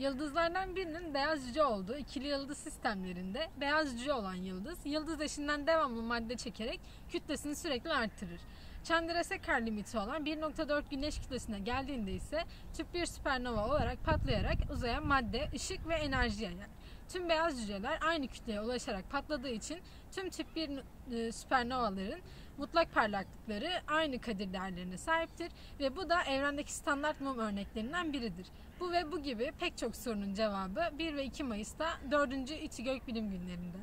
Yıldızlardan birinin beyaz cüce olduğu ikili yıldız sistemlerinde beyaz cüce olan yıldız, yıldız eşinden devamlı madde çekerek kütlesini sürekli artırır. Chandrasekhar limiti olan 1.4 güneş kütlesine geldiğinde ise tüp bir süpernova olarak patlayarak uzaya madde, ışık ve enerji yayar. Tüm beyaz cüceler aynı kütleye ulaşarak patladığı için tüm tip 1 e, süpernovaların mutlak parlaklıkları aynı kadir değerlerine sahiptir ve bu da evrendeki standart mum örneklerinden biridir. Bu ve bu gibi pek çok sorunun cevabı 1 ve 2 Mayıs'ta 4. İTÜ Gökbilim Günlerinde.